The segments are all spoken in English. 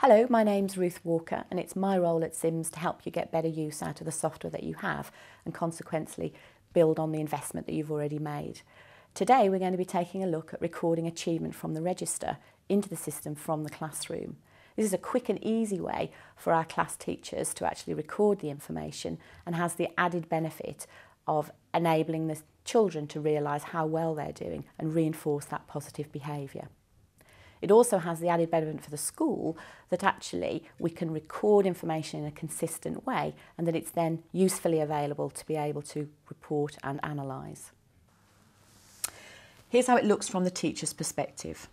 Hello, my name's Ruth Walker and it's my role at Sims to help you get better use out of the software that you have and consequently build on the investment that you've already made. Today we're going to be taking a look at recording achievement from the register into the system from the classroom. This is a quick and easy way for our class teachers to actually record the information and has the added benefit of enabling the children to realise how well they're doing and reinforce that positive behaviour. It also has the added benefit for the school that actually we can record information in a consistent way and that it's then usefully available to be able to report and analyse. Here's how it looks from the teacher's perspective.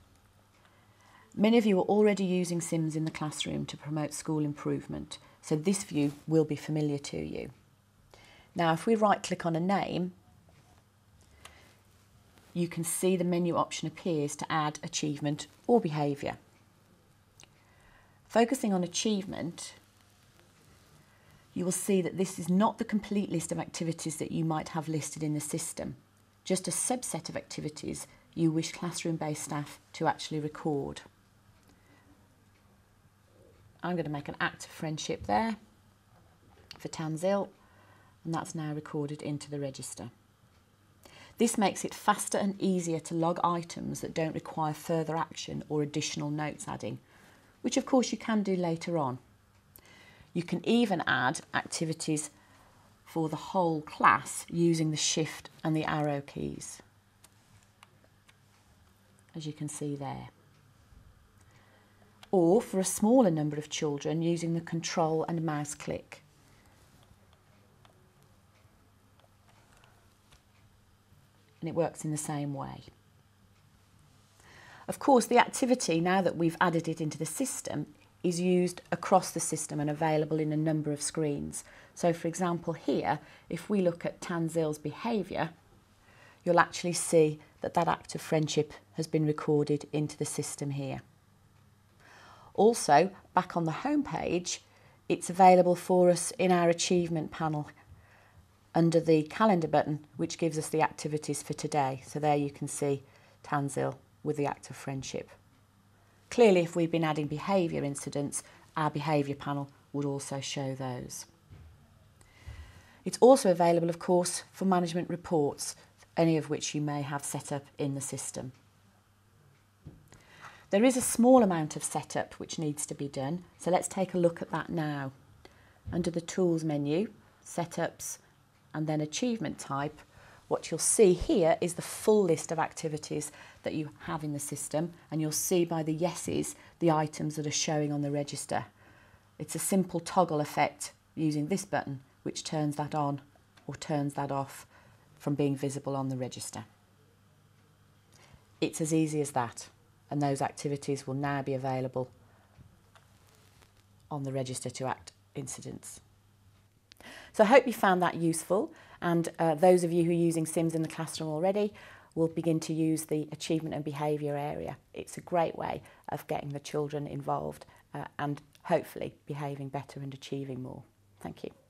Many of you are already using Sims in the classroom to promote school improvement, so this view will be familiar to you. Now, if we right click on a name, you can see the menu option appears to add achievement or behaviour. Focusing on achievement, you will see that this is not the complete list of activities that you might have listed in the system, just a subset of activities you wish classroom-based staff to actually record. I'm going to make an act of friendship there for Tanzil, and that's now recorded into the register. This makes it faster and easier to log items that don't require further action or additional notes adding, which of course you can do later on. You can even add activities for the whole class using the shift and the arrow keys, as you can see there. Or for a smaller number of children using the control and mouse click. And it works in the same way. Of course, the activity, now that we've added it into the system, is used across the system and available in a number of screens. So for example here, if we look at Tanzil's behaviour, you'll actually see that that act of friendship has been recorded into the system here. Also, back on the home page, it's available for us in our achievement panel under the calendar button, which gives us the activities for today. So there you can see Tanzil with the act of friendship. Clearly, if we've been adding behaviour incidents, our behaviour panel would also show those. It's also available, of course, for management reports, any of which you may have set up in the system. There is a small amount of setup which needs to be done, so let's take a look at that now. Under the Tools menu, Setups, and then achievement type, what you'll see here is the full list of activities that you have in the system and you'll see by the yeses the items that are showing on the register. It's a simple toggle effect using this button which turns that on or turns that off from being visible on the register. It's as easy as that and those activities will now be available on the register to act incidents. So I hope you found that useful and uh, those of you who are using Sims in the classroom already will begin to use the achievement and behaviour area. It's a great way of getting the children involved uh, and hopefully behaving better and achieving more. Thank you.